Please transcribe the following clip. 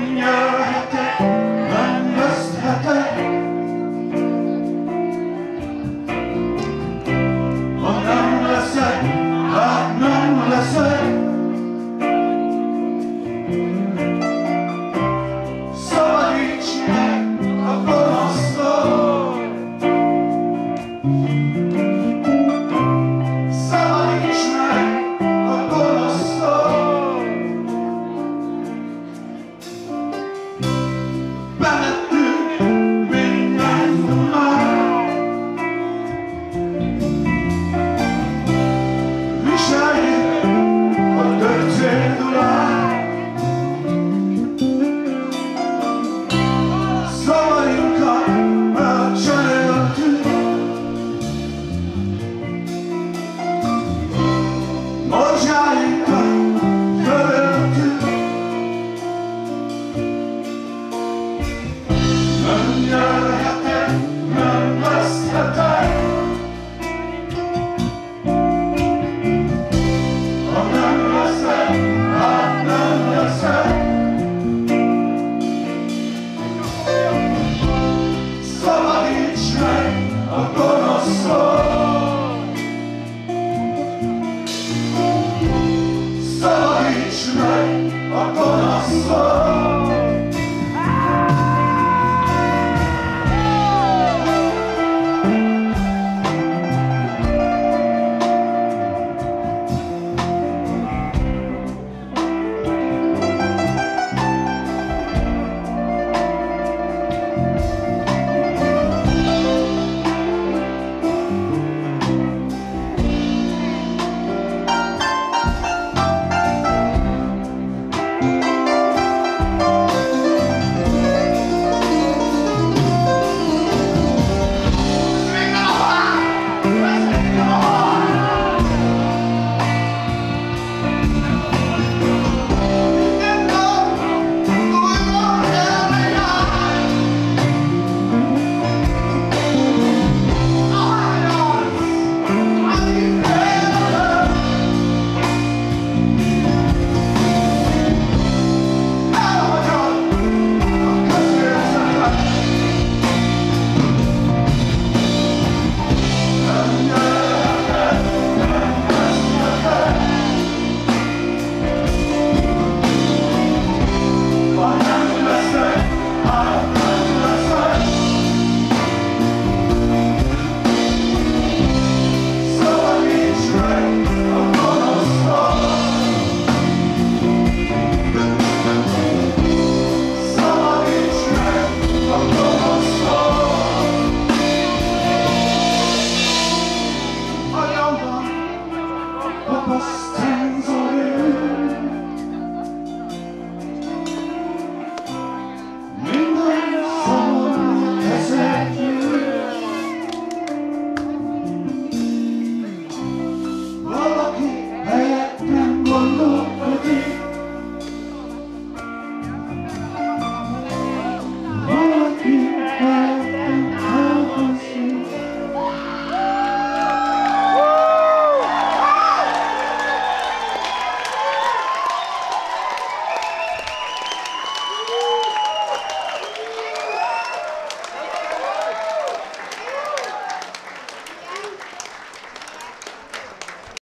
Yeah. Szabadíts meg a gonosztól!